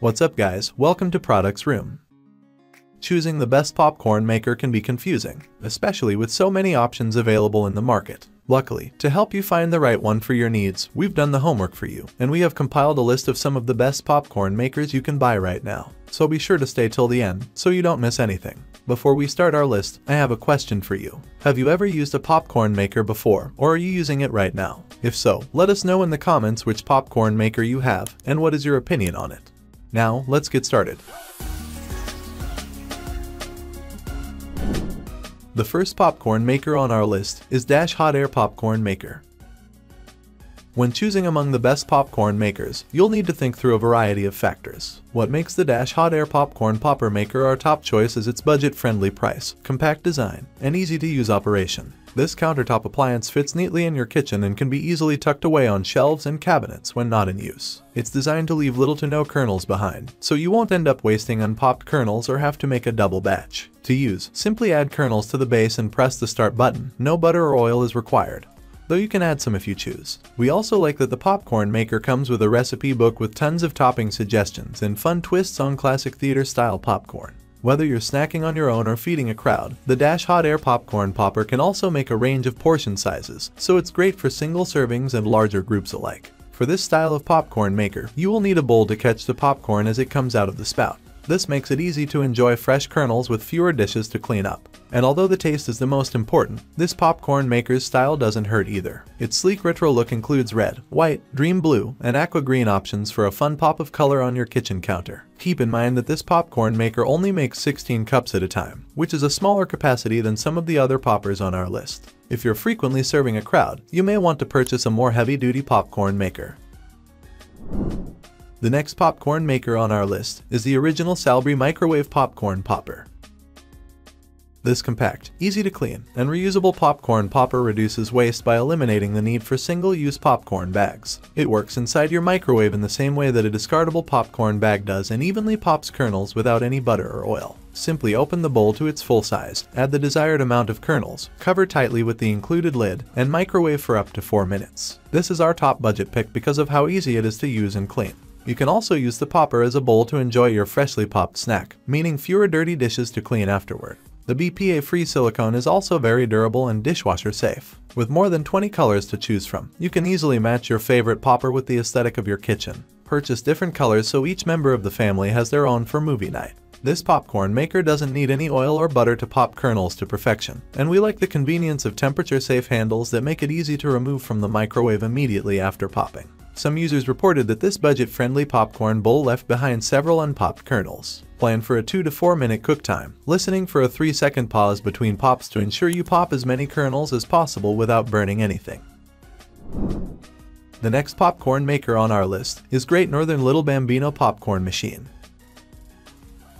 What's up guys, welcome to Products Room. Choosing the best popcorn maker can be confusing, especially with so many options available in the market. Luckily, to help you find the right one for your needs, we've done the homework for you, and we have compiled a list of some of the best popcorn makers you can buy right now. So be sure to stay till the end, so you don't miss anything. Before we start our list, I have a question for you. Have you ever used a popcorn maker before, or are you using it right now? If so, let us know in the comments which popcorn maker you have, and what is your opinion on it. Now, let's get started. The first popcorn maker on our list is Dash Hot Air Popcorn Maker. When choosing among the best popcorn makers, you'll need to think through a variety of factors. What makes the Dash Hot Air Popcorn Popper Maker our top choice is its budget-friendly price, compact design, and easy-to-use operation. This countertop appliance fits neatly in your kitchen and can be easily tucked away on shelves and cabinets when not in use. It's designed to leave little to no kernels behind, so you won't end up wasting unpopped kernels or have to make a double batch. To use, simply add kernels to the base and press the start button. No butter or oil is required though you can add some if you choose. We also like that the popcorn maker comes with a recipe book with tons of topping suggestions and fun twists on classic theater style popcorn. Whether you're snacking on your own or feeding a crowd, the Dash Hot Air Popcorn Popper can also make a range of portion sizes, so it's great for single servings and larger groups alike. For this style of popcorn maker, you will need a bowl to catch the popcorn as it comes out of the spout. This makes it easy to enjoy fresh kernels with fewer dishes to clean up. And although the taste is the most important, this popcorn maker's style doesn't hurt either. Its sleek retro look includes red, white, dream blue, and aqua green options for a fun pop of color on your kitchen counter. Keep in mind that this popcorn maker only makes 16 cups at a time, which is a smaller capacity than some of the other poppers on our list. If you're frequently serving a crowd, you may want to purchase a more heavy-duty popcorn maker. The next popcorn maker on our list is the original Salbree Microwave Popcorn Popper. This compact, easy to clean, and reusable popcorn popper reduces waste by eliminating the need for single-use popcorn bags. It works inside your microwave in the same way that a discardable popcorn bag does and evenly pops kernels without any butter or oil. Simply open the bowl to its full size, add the desired amount of kernels, cover tightly with the included lid, and microwave for up to 4 minutes. This is our top budget pick because of how easy it is to use and clean. You can also use the popper as a bowl to enjoy your freshly popped snack, meaning fewer dirty dishes to clean afterward. The BPA-free silicone is also very durable and dishwasher safe. With more than 20 colors to choose from, you can easily match your favorite popper with the aesthetic of your kitchen. Purchase different colors so each member of the family has their own for movie night. This popcorn maker doesn't need any oil or butter to pop kernels to perfection, and we like the convenience of temperature-safe handles that make it easy to remove from the microwave immediately after popping. Some users reported that this budget-friendly popcorn bowl left behind several unpopped kernels. Plan for a 2 to 4 minute cook time, listening for a 3 second pause between pops to ensure you pop as many kernels as possible without burning anything. The next popcorn maker on our list is Great Northern Little Bambino Popcorn Machine.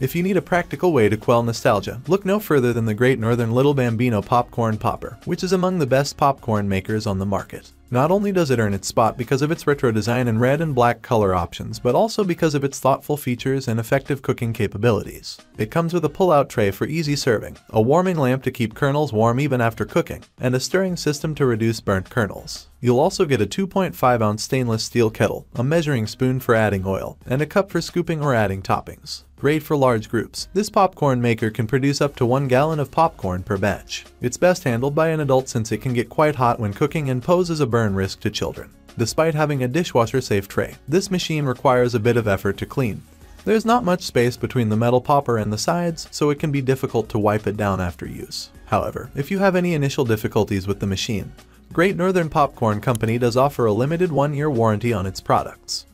If you need a practical way to quell nostalgia, look no further than the Great Northern Little Bambino Popcorn Popper, which is among the best popcorn makers on the market. Not only does it earn its spot because of its retro design and red and black color options, but also because of its thoughtful features and effective cooking capabilities. It comes with a pull-out tray for easy serving, a warming lamp to keep kernels warm even after cooking, and a stirring system to reduce burnt kernels. You'll also get a 2.5 ounce stainless steel kettle, a measuring spoon for adding oil, and a cup for scooping or adding toppings. Great for large groups, this popcorn maker can produce up to 1 gallon of popcorn per batch. It's best handled by an adult since it can get quite hot when cooking and poses a burn risk to children. Despite having a dishwasher-safe tray, this machine requires a bit of effort to clean. There's not much space between the metal popper and the sides, so it can be difficult to wipe it down after use. However, if you have any initial difficulties with the machine, Great Northern Popcorn Company does offer a limited one-year warranty on its products.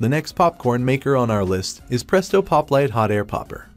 The next popcorn maker on our list is Presto Poplite Hot Air Popper.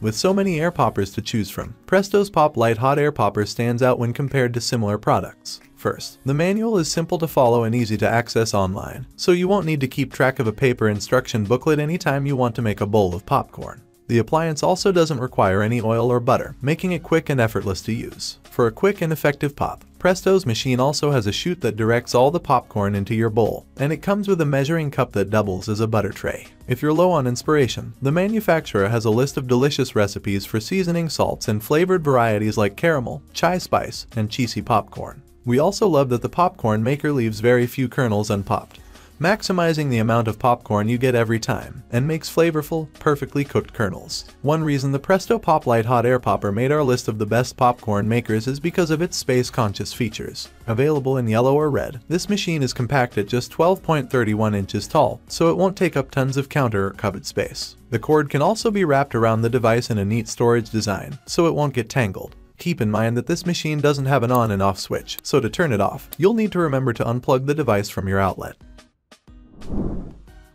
With so many air poppers to choose from, Presto's Poplite Hot Air Popper stands out when compared to similar products. First, the manual is simple to follow and easy to access online, so you won't need to keep track of a paper instruction booklet anytime you want to make a bowl of popcorn. The appliance also doesn't require any oil or butter, making it quick and effortless to use. For a quick and effective pop, Presto's machine also has a chute that directs all the popcorn into your bowl, and it comes with a measuring cup that doubles as a butter tray. If you're low on inspiration, the manufacturer has a list of delicious recipes for seasoning salts and flavored varieties like caramel, chai spice, and cheesy popcorn. We also love that the popcorn maker leaves very few kernels unpopped, maximizing the amount of popcorn you get every time, and makes flavorful, perfectly cooked kernels. One reason the Presto Poplite Hot Air Popper made our list of the best popcorn makers is because of its space-conscious features. Available in yellow or red, this machine is compact at just 12.31 inches tall, so it won't take up tons of counter or cupboard space. The cord can also be wrapped around the device in a neat storage design, so it won't get tangled. Keep in mind that this machine doesn't have an on and off switch, so to turn it off, you'll need to remember to unplug the device from your outlet.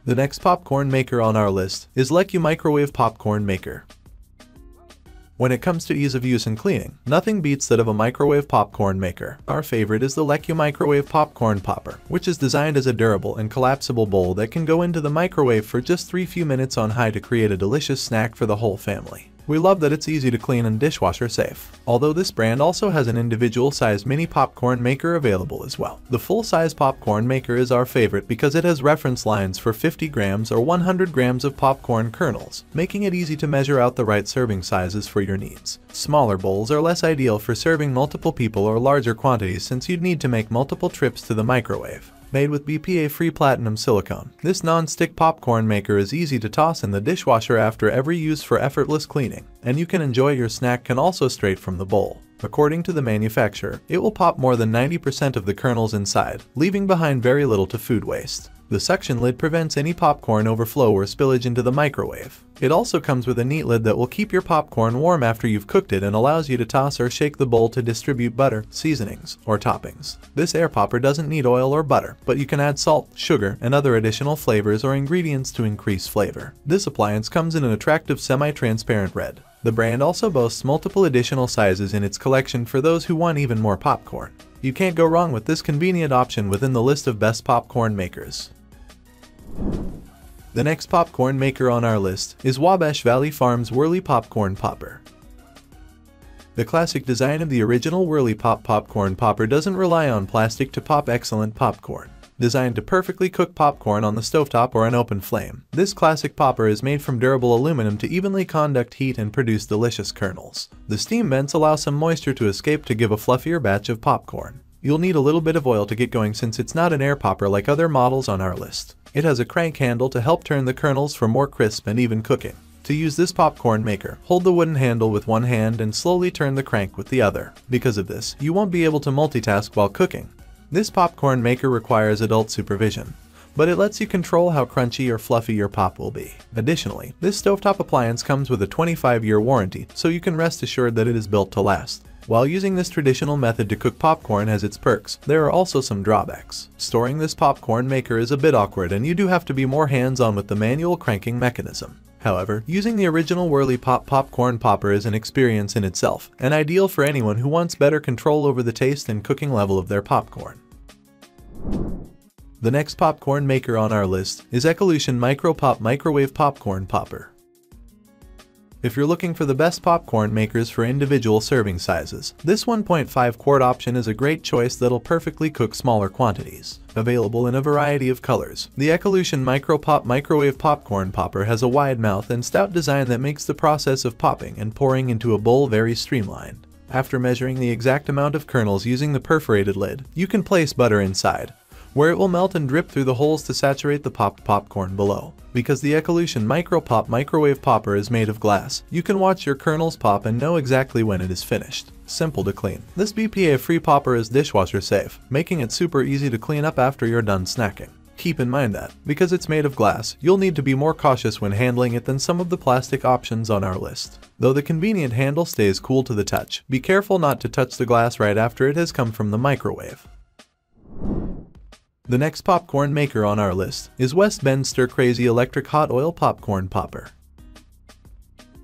The next popcorn maker on our list is Lékué Microwave Popcorn Maker. When it comes to ease of use and cleaning, nothing beats that of a microwave popcorn maker. Our favorite is the Lékué Microwave Popcorn Popper, which is designed as a durable and collapsible bowl that can go into the microwave for just 3 few minutes on high to create a delicious snack for the whole family. We love that it's easy to clean and dishwasher safe, although this brand also has an individual sized mini popcorn maker available as well. The full size popcorn maker is our favorite because it has reference lines for 50 grams or 100 grams of popcorn kernels, making it easy to measure out the right serving sizes for your needs. Smaller bowls are less ideal for serving multiple people or larger quantities since you'd need to make multiple trips to the microwave made with BPA-free platinum silicone. This non-stick popcorn maker is easy to toss in the dishwasher after every use for effortless cleaning, and you can enjoy your snack can also straight from the bowl. According to the manufacturer, it will pop more than 90% of the kernels inside, leaving behind very little to food waste. The suction lid prevents any popcorn overflow or spillage into the microwave. It also comes with a neat lid that will keep your popcorn warm after you've cooked it and allows you to toss or shake the bowl to distribute butter, seasonings, or toppings. This air popper doesn't need oil or butter, but you can add salt, sugar, and other additional flavors or ingredients to increase flavor. This appliance comes in an attractive semi-transparent red. The brand also boasts multiple additional sizes in its collection for those who want even more popcorn. You can't go wrong with this convenient option within the list of best popcorn makers. The next popcorn maker on our list is Wabash Valley Farms Whirley Popcorn Popper. The classic design of the original Whirley Pop popcorn popper doesn't rely on plastic to pop excellent popcorn. Designed to perfectly cook popcorn on the stovetop or an open flame, this classic popper is made from durable aluminum to evenly conduct heat and produce delicious kernels. The steam vents allow some moisture to escape to give a fluffier batch of popcorn. You'll need a little bit of oil to get going since it's not an air popper like other models on our list. It has a crank handle to help turn the kernels for more crisp and even cooking. To use this popcorn maker, hold the wooden handle with one hand and slowly turn the crank with the other. Because of this, you won't be able to multitask while cooking. This popcorn maker requires adult supervision, but it lets you control how crunchy or fluffy your pop will be. Additionally, this stovetop appliance comes with a 25-year warranty, so you can rest assured that it is built to last. While using this traditional method to cook popcorn has its perks, there are also some drawbacks. Storing this popcorn maker is a bit awkward and you do have to be more hands-on with the manual cranking mechanism. However, using the original Whirley Pop popcorn popper is an experience in itself, and ideal for anyone who wants better control over the taste and cooking level of their popcorn. The next popcorn maker on our list is Ecolution Micro Pop Microwave Popcorn Popper. If you're looking for the best popcorn makers for individual serving sizes, this 1.5 quart option is a great choice that'll perfectly cook smaller quantities. Available in a variety of colors, the Ecolution Micro Pop Microwave Popcorn Popper has a wide mouth and stout design that makes the process of popping and pouring into a bowl very streamlined. After measuring the exact amount of kernels using the perforated lid, you can place butter inside, where it will melt and drip through the holes to saturate the popped popcorn below. Because the Ecolution Micro Pop microwave popper is made of glass, you can watch your kernels pop and know exactly when it is finished. Simple to clean. This BPA-free popper is dishwasher safe, making it super easy to clean up after you're done snacking. Keep in mind that, because it's made of glass, you'll need to be more cautious when handling it than some of the plastic options on our list. Though the convenient handle stays cool to the touch, be careful not to touch the glass right after it has come from the microwave. The next popcorn maker on our list is West Bend Stir Crazy Electric Hot Oil Popcorn Popper.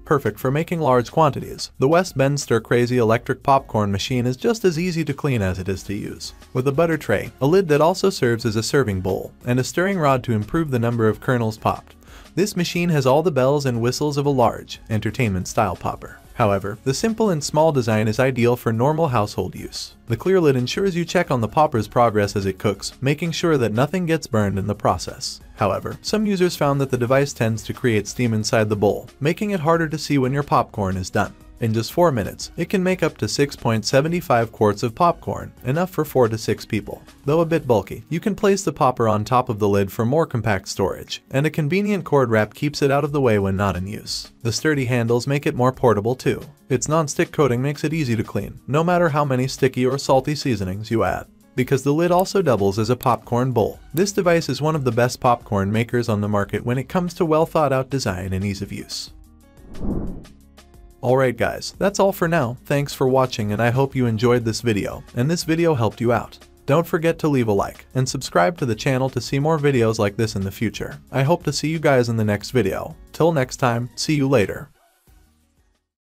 Perfect for making large quantities, the West Bend Stir Crazy electric popcorn machine is just as easy to clean as it is to use. With a butter tray, a lid that also serves as a serving bowl, and a stirring rod to improve the number of kernels popped, this machine has all the bells and whistles of a large, entertainment-style popper. However, the simple and small design is ideal for normal household use. The clear lid ensures you check on the popper's progress as it cooks, making sure that nothing gets burned in the process. However, some users found that the device tends to create steam inside the bowl, making it harder to see when your popcorn is done. In just 4 minutes, it can make up to 6.75 quarts of popcorn, enough for 4 to 6 people. Though a bit bulky, you can place the popper on top of the lid for more compact storage, and a convenient cord wrap keeps it out of the way when not in use. The sturdy handles make it more portable too. Its non-stick coating makes it easy to clean, no matter how many sticky or salty seasonings you add because the lid also doubles as a popcorn bowl. This device is one of the best popcorn makers on the market when it comes to well thought out design and ease of use. Alright guys, that's all for now, thanks for watching and I hope you enjoyed this video, and this video helped you out. Don't forget to leave a like, and subscribe to the channel to see more videos like this in the future. I hope to see you guys in the next video. Till next time, see you later.